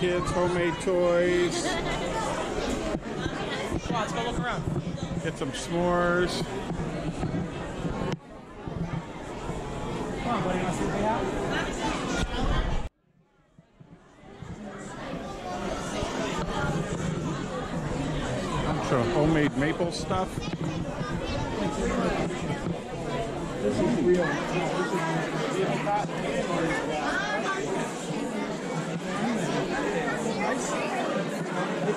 kids, homemade toys. Come on, let's go look around. Get some s'mores. Come on, buddy. Want to see what they have? Bunch of homemade maple stuff. He's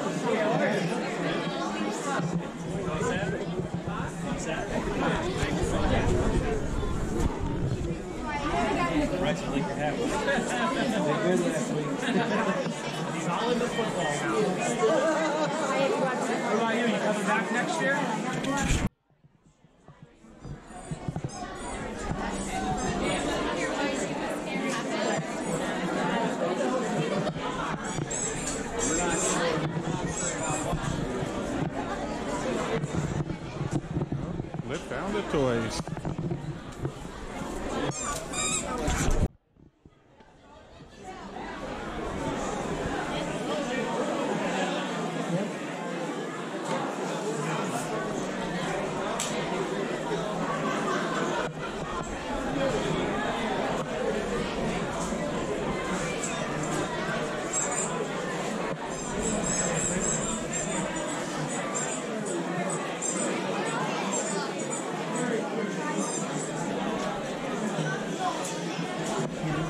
all in football now. What about you? You coming back next year? Liv found the toys.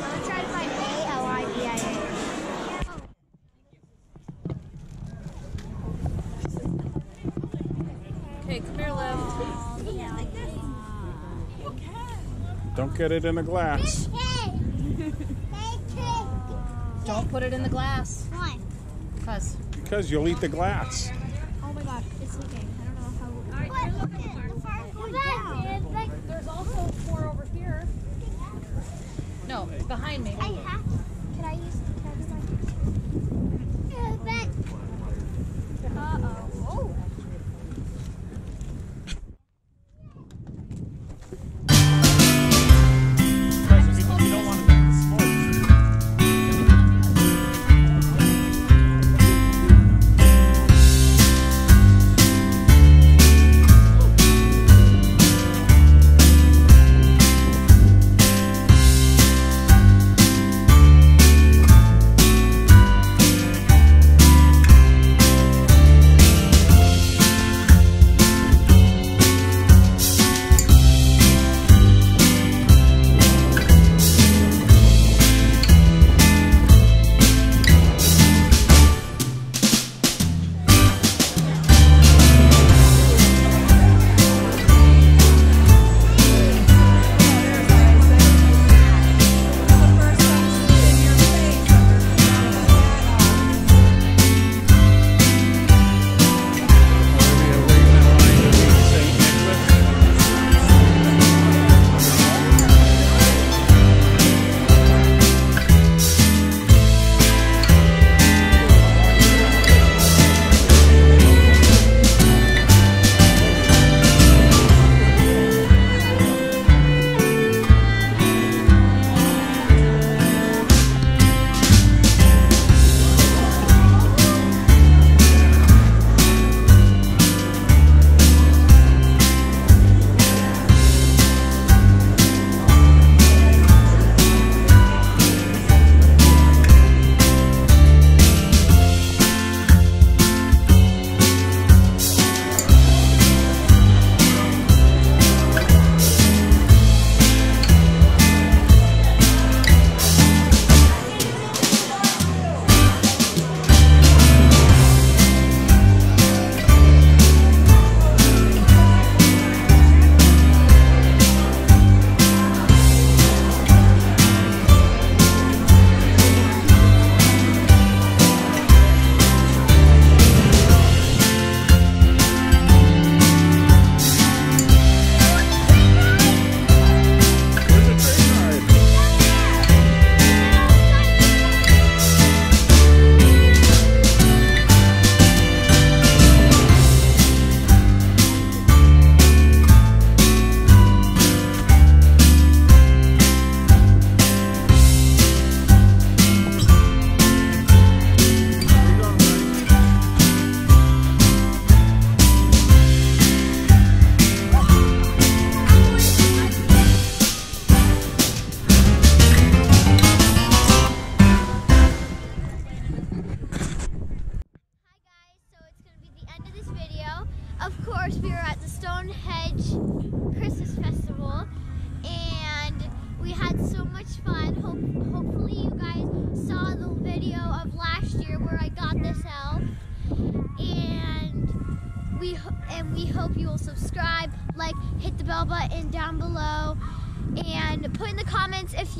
I'll try to find A L I V I A. Okay, come here, Liv. Yeah, like this. Don't it in a glass. Hey! Hey, kid! Don't put it in the glass. Why? Cause Because you'll eat the glass. Oh my god, it's leaking. I don't know how. Alright, but look at the fire's going down. Like, there's also four over here. No, behind me. I have. Can I use? Can I use my?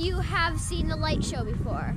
You have seen the light show before.